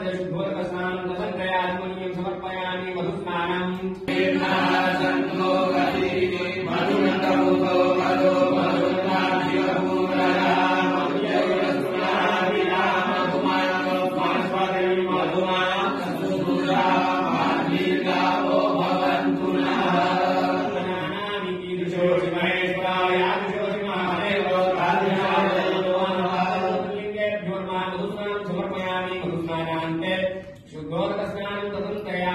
ढोलकसां दशग्रयात्मन्यं समर्पयामि मधुस्नानम् शुद्धोदक स्नान तदंतया